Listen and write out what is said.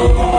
Oh,